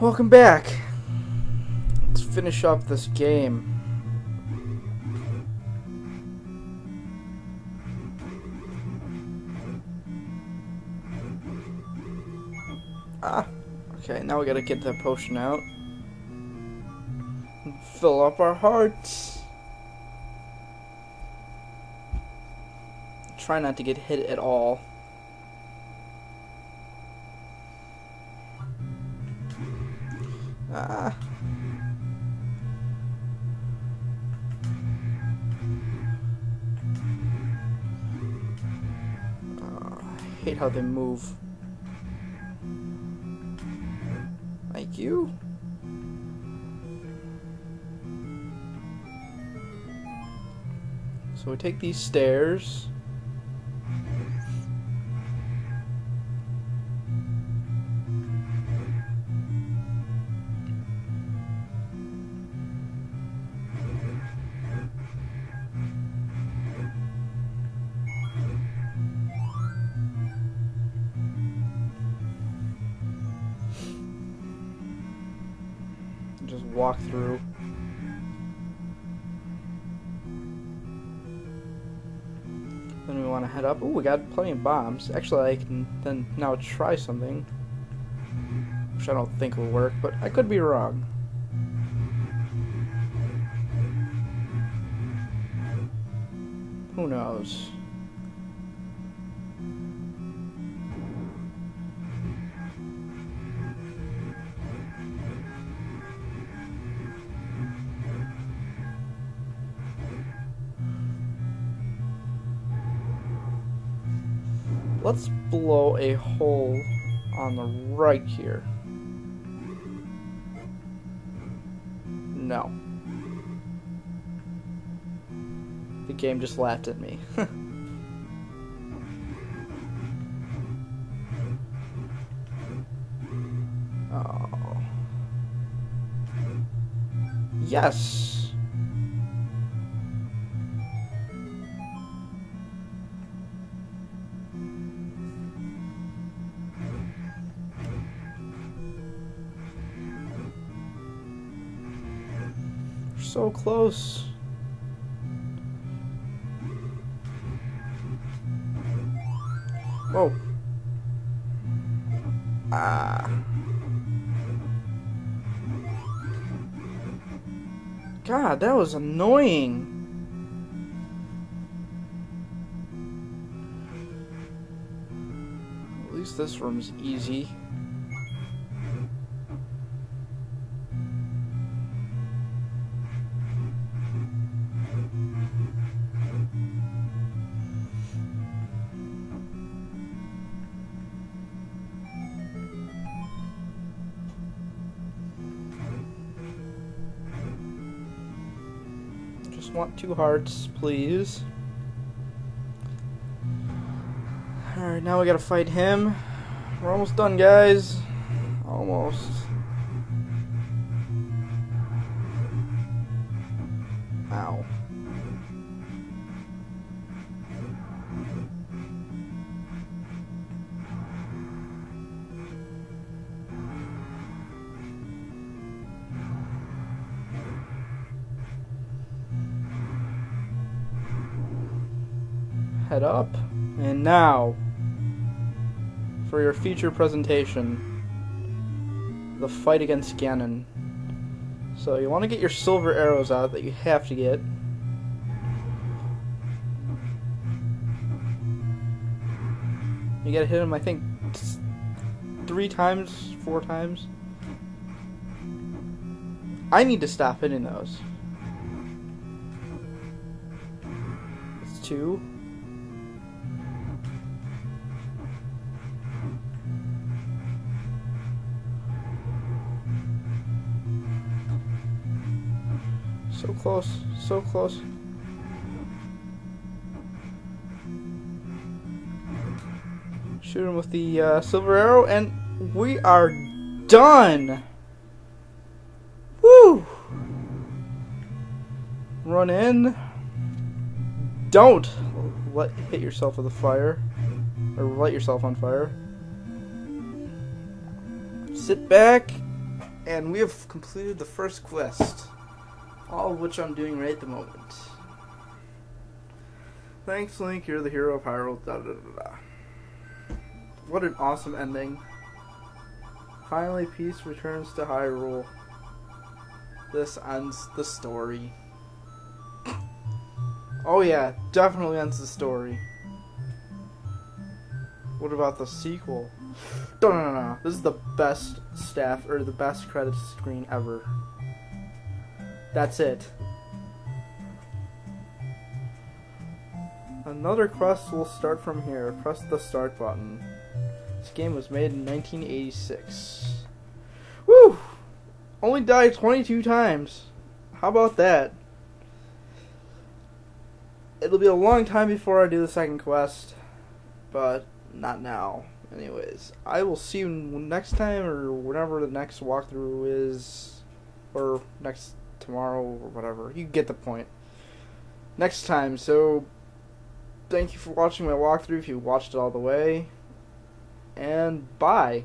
Welcome back. Let's finish up this game. Ah, okay, now we gotta get that potion out. Fill up our hearts. Try not to get hit at all. Hate how they move. Thank you. So we take these stairs. Walk through. Then we want to head up. Oh, we got plenty of bombs. Actually, I can then now try something. Which I don't think will work, but I could be wrong. Who knows? Let's blow a hole on the right here. No. The game just laughed at me. oh. Yes. So close. Whoa. Ah. God, that was annoying. At least this room's easy. Just want two hearts, please. Alright, now we gotta fight him. We're almost done, guys. Almost. Ow. Head up. And now, for your feature presentation, the fight against Ganon. So you want to get your silver arrows out that you have to get. You gotta hit him, I think, three times, four times. I need to stop hitting those. It's two. So close, so close. Shoot him with the uh, silver arrow, and we are done. Woo! Run in. Don't let hit yourself with a fire, or light yourself on fire. Sit back And we have completed the first quest, all of which I'm doing right at the moment. Thanks, Link. You're the hero of Hyrule. Da, da, da, da. What an awesome ending. Finally, peace returns to Hyrule. This ends the story. Oh yeah, definitely ends the story. What about the sequel? No, no, no. This is the best staff or the best credits screen ever. That's it. Another quest will start from here. Press the start button. This game was made in 1986. Woo! Only died 22 times. How about that? It'll be a long time before I do the second quest, but not now. Anyways, I will see you next time or whenever the next walkthrough is, or next tomorrow or whatever. You get the point. Next time, so thank you for watching my walkthrough if you watched it all the way, and bye.